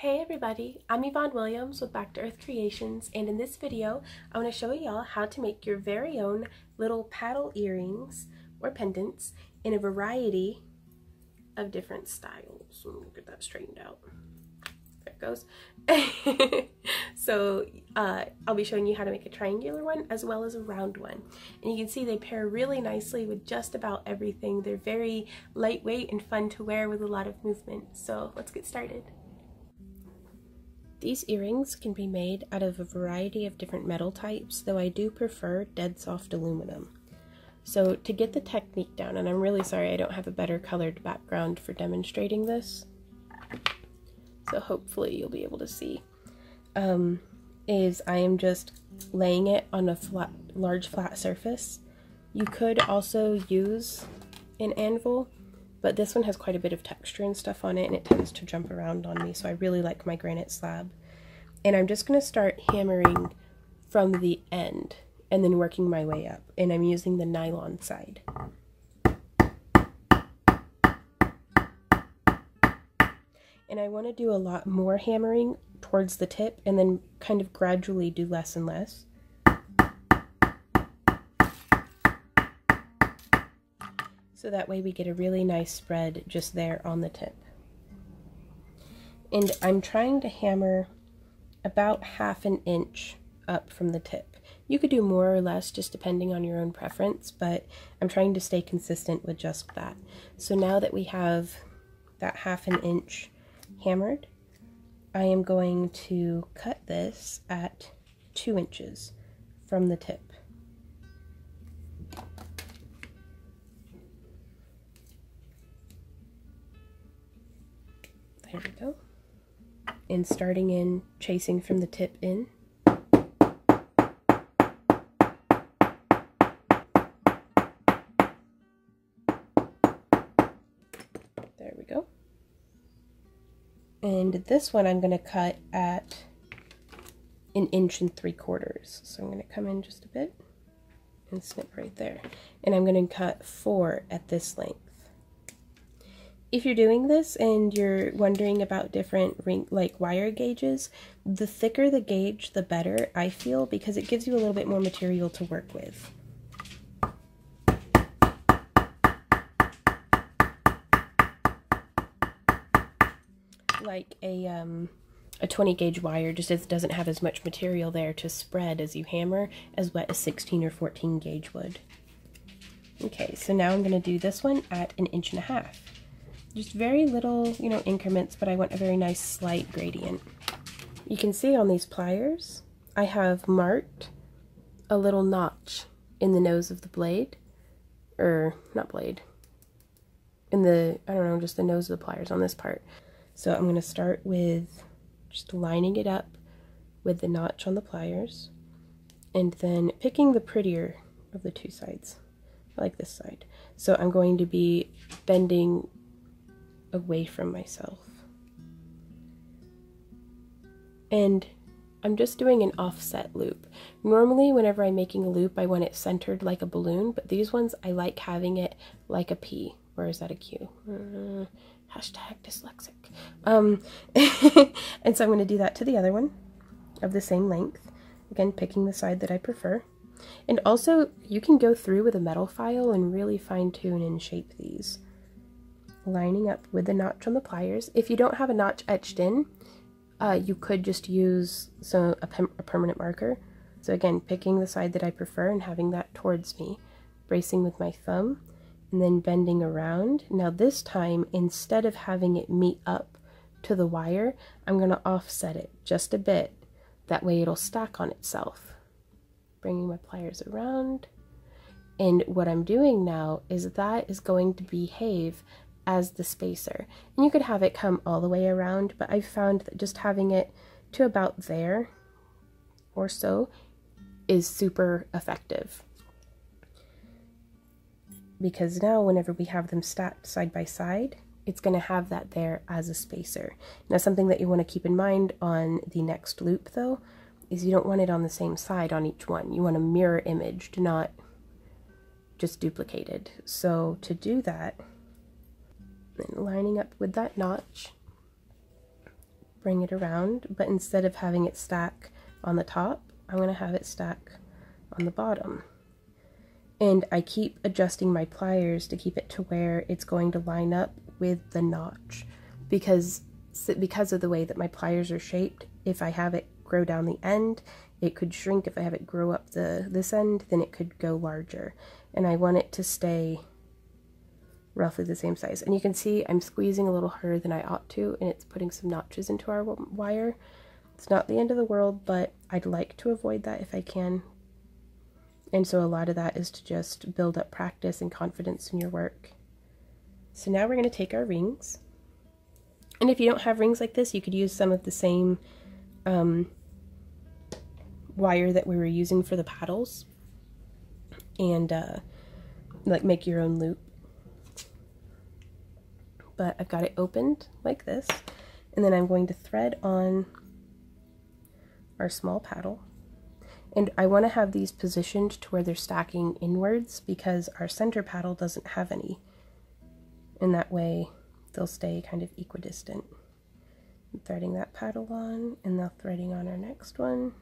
Hey everybody, I'm Yvonne Williams with Back to Earth Creations and in this video I want to show y'all how to make your very own little paddle earrings or pendants in a variety of different styles. Let me get that straightened out. There it goes. so uh, I'll be showing you how to make a triangular one as well as a round one. And you can see they pair really nicely with just about everything. They're very lightweight and fun to wear with a lot of movement. So let's get started. These earrings can be made out of a variety of different metal types, though I do prefer dead soft aluminum. So to get the technique down, and I'm really sorry I don't have a better colored background for demonstrating this, so hopefully you'll be able to see, um, is I am just laying it on a flat, large flat surface. You could also use an anvil, but this one has quite a bit of texture and stuff on it and it tends to jump around on me so I really like my granite slab. And I'm just going to start hammering from the end and then working my way up and I'm using the nylon side. And I want to do a lot more hammering towards the tip and then kind of gradually do less and less. So that way we get a really nice spread just there on the tip. And I'm trying to hammer about half an inch up from the tip. You could do more or less just depending on your own preference, but I'm trying to stay consistent with just that. So now that we have that half an inch hammered, I am going to cut this at two inches from the tip. There we go. And starting in, chasing from the tip in. There we go. And this one I'm going to cut at an inch and three quarters. So I'm going to come in just a bit and snip right there. And I'm going to cut four at this length if you're doing this and you're wondering about different ring like wire gauges, the thicker the gauge, the better, I feel, because it gives you a little bit more material to work with. Like a um, a 20 gauge wire just it doesn't have as much material there to spread as you hammer as what a 16 or 14 gauge would. Okay, so now I'm going to do this one at an inch and a half just very little, you know, increments, but I want a very nice slight gradient. You can see on these pliers, I have marked a little notch in the nose of the blade, or not blade, in the, I don't know, just the nose of the pliers on this part. So I'm going to start with just lining it up with the notch on the pliers, and then picking the prettier of the two sides. I like this side. So I'm going to be bending away from myself. And I'm just doing an offset loop. Normally, whenever I'm making a loop, I want it centered like a balloon, but these ones, I like having it like a P. Where is that a Q? Uh, hashtag dyslexic. Um, and so I'm going to do that to the other one of the same length. Again, picking the side that I prefer. And also, you can go through with a metal file and really fine tune and shape these lining up with the notch on the pliers. If you don't have a notch etched in, uh, you could just use some a, a permanent marker. So again, picking the side that I prefer and having that towards me, bracing with my thumb, and then bending around. Now this time, instead of having it meet up to the wire, I'm going to offset it just a bit. That way it'll stack on itself. Bringing my pliers around. And what I'm doing now is that is going to behave as the spacer. And you could have it come all the way around, but I found that just having it to about there or so is super effective. Because now whenever we have them stacked side by side, it's going to have that there as a spacer. Now something that you want to keep in mind on the next loop though, is you don't want it on the same side on each one. You want a mirror image, not just duplicated. So to do that, lining up with that notch, bring it around, but instead of having it stack on the top, I'm going to have it stack on the bottom. And I keep adjusting my pliers to keep it to where it's going to line up with the notch because because of the way that my pliers are shaped, if I have it grow down the end, it could shrink. If I have it grow up the this end, then it could go larger. And I want it to stay roughly the same size. And you can see I'm squeezing a little harder than I ought to, and it's putting some notches into our wire. It's not the end of the world, but I'd like to avoid that if I can. And so a lot of that is to just build up practice and confidence in your work. So now we're going to take our rings. And if you don't have rings like this, you could use some of the same um, wire that we were using for the paddles and uh, like make your own loop but I've got it opened like this. And then I'm going to thread on our small paddle. And I want to have these positioned to where they're stacking inwards because our center paddle doesn't have any. And that way they'll stay kind of equidistant. I'm threading that paddle on and now threading on our next one.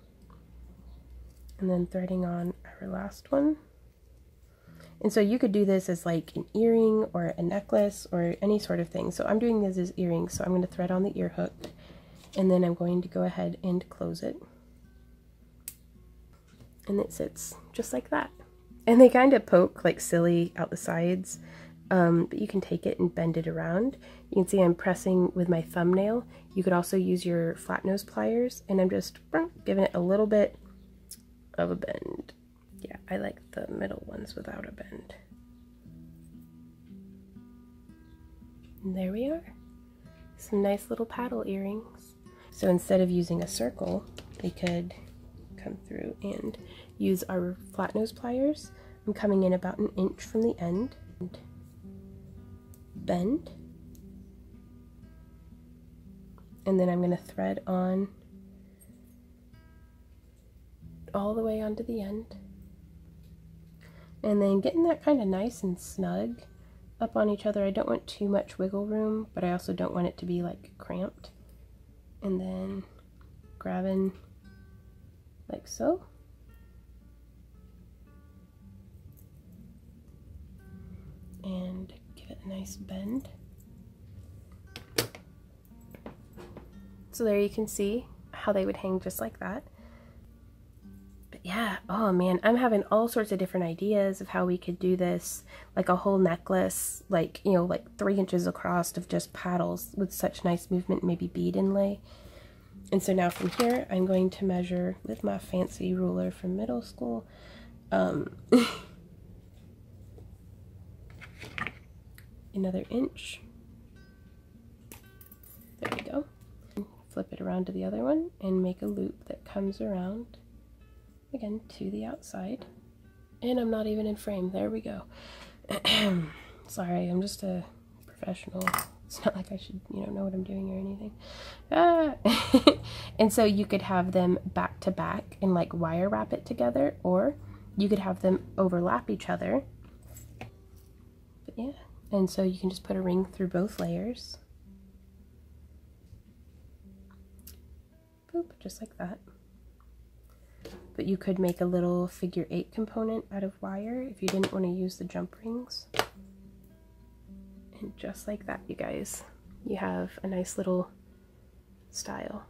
And then threading on our last one. And so you could do this as like an earring or a necklace or any sort of thing. So I'm doing this as earrings. So I'm going to thread on the ear hook and then I'm going to go ahead and close it. And it sits just like that. And they kind of poke like silly out the sides, um, but you can take it and bend it around. You can see I'm pressing with my thumbnail. You could also use your flat nose pliers and I'm just giving it a little bit of a bend. Yeah, I like the middle ones without a bend. And there we are. Some nice little paddle earrings. So instead of using a circle, we could come through and use our flat nose pliers. I'm coming in about an inch from the end. And bend. And then I'm going to thread on all the way onto the end. And then getting that kind of nice and snug up on each other. I don't want too much wiggle room, but I also don't want it to be like cramped. And then grabbing like so. And give it a nice bend. So there you can see how they would hang just like that oh man, I'm having all sorts of different ideas of how we could do this, like a whole necklace, like, you know, like three inches across of just paddles with such nice movement, maybe bead inlay. And so now from here, I'm going to measure with my fancy ruler from middle school. Um, another inch. There we go. Flip it around to the other one and make a loop that comes around again to the outside. And I'm not even in frame. There we go. Sorry, I'm just a professional. It's not like I should, you know, know what I'm doing or anything. Ah. and so you could have them back to back and like wire wrap it together, or you could have them overlap each other. But yeah, and so you can just put a ring through both layers. Boop, just like that but you could make a little figure eight component out of wire if you didn't want to use the jump rings. And just like that, you guys, you have a nice little style.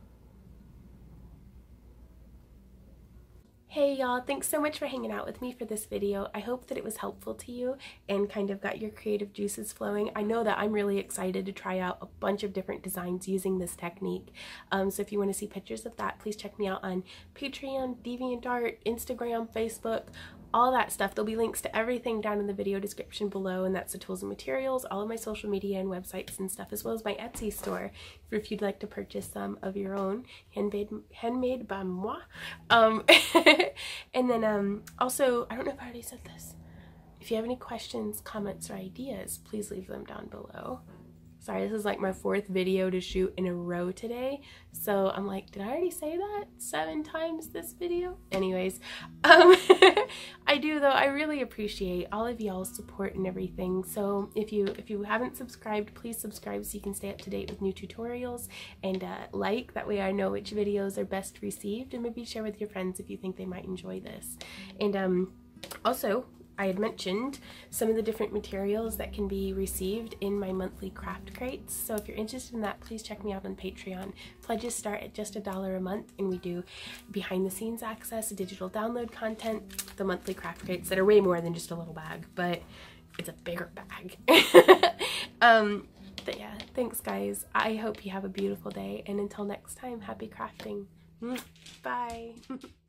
Hey y'all, thanks so much for hanging out with me for this video. I hope that it was helpful to you and kind of got your creative juices flowing. I know that I'm really excited to try out a bunch of different designs using this technique. Um, so if you want to see pictures of that, please check me out on Patreon, DeviantArt, Instagram, Facebook, all that stuff. There'll be links to everything down in the video description below, and that's the tools and materials, all of my social media and websites and stuff, as well as my Etsy store if you'd like to purchase some of your own handmade handmade by moi. Um, and then um, also, I don't know if I already said this. If you have any questions, comments, or ideas, please leave them down below. Sorry, this is like my fourth video to shoot in a row today. So I'm like, did I already say that seven times this video? Anyways, um, I do though. I really appreciate all of y'all's support and everything. So if you if you haven't subscribed, please subscribe so you can stay up to date with new tutorials and uh, like. That way I know which videos are best received and maybe share with your friends if you think they might enjoy this. And um, also, I had mentioned some of the different materials that can be received in my monthly craft crates. So if you're interested in that, please check me out on Patreon. Pledges start at just a dollar a month and we do behind the scenes access, digital download content, the monthly craft crates that are way more than just a little bag, but it's a bigger bag. um, but yeah, thanks guys. I hope you have a beautiful day and until next time, happy crafting. Bye.